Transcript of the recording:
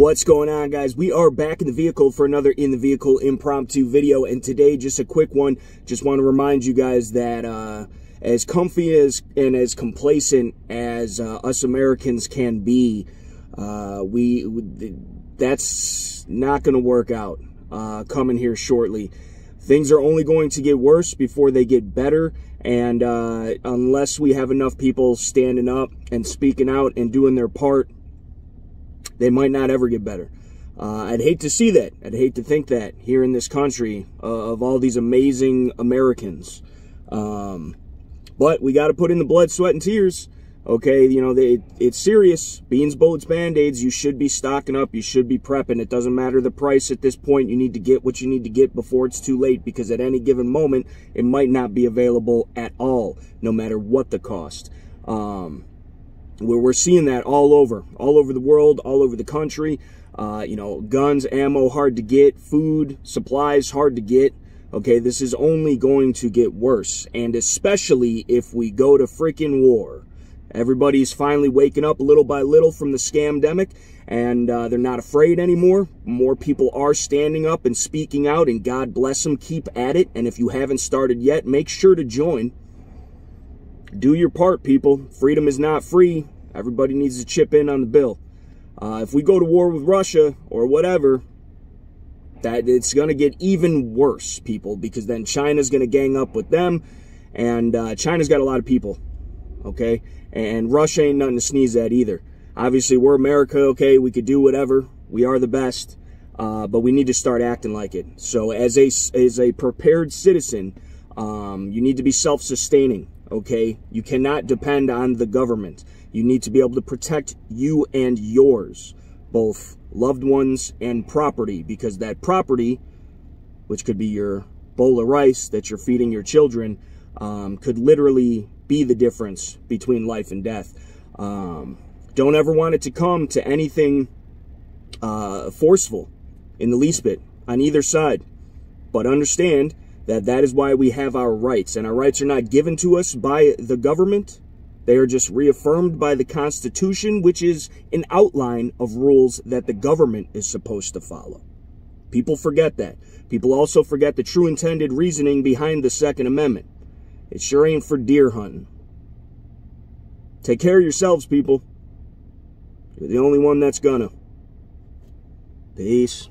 What's going on guys? We are back in the vehicle for another in the vehicle impromptu video and today just a quick one. Just want to remind you guys that uh, as comfy as and as complacent as uh, us Americans can be, uh, we that's not going to work out uh, coming here shortly. Things are only going to get worse before they get better and uh, unless we have enough people standing up and speaking out and doing their part they might not ever get better. Uh, I'd hate to see that. I'd hate to think that here in this country uh, of all these amazing Americans. Um, but we got to put in the blood, sweat, and tears. Okay, you know, they, it's serious. Beans, bullets, band-aids, you should be stocking up. You should be prepping. It doesn't matter the price at this point. You need to get what you need to get before it's too late because at any given moment, it might not be available at all, no matter what the cost. Um, where we're seeing that all over, all over the world, all over the country. Uh, you know, guns, ammo, hard to get, food, supplies, hard to get. Okay, this is only going to get worse, and especially if we go to freaking war. Everybody's finally waking up little by little from the scamdemic, and uh, they're not afraid anymore. More people are standing up and speaking out, and God bless them. Keep at it, and if you haven't started yet, make sure to join. Do your part, people. Freedom is not free. Everybody needs to chip in on the bill. Uh, if we go to war with Russia or whatever, that it's going to get even worse, people, because then China's going to gang up with them, and uh, China's got a lot of people, okay? And Russia ain't nothing to sneeze at either. Obviously, we're America, okay? We could do whatever. We are the best, uh, but we need to start acting like it. So, as a as a prepared citizen, um, you need to be self-sustaining okay? You cannot depend on the government. You need to be able to protect you and yours, both loved ones and property, because that property, which could be your bowl of rice that you're feeding your children, um, could literally be the difference between life and death. Um, don't ever want it to come to anything uh, forceful in the least bit on either side. But understand that that is why we have our rights and our rights are not given to us by the government. They are just reaffirmed by the constitution which is an outline of rules that the government is supposed to follow. People forget that. People also forget the true intended reasoning behind the second amendment. It sure ain't for deer hunting. Take care of yourselves people. You're the only one that's gonna. Peace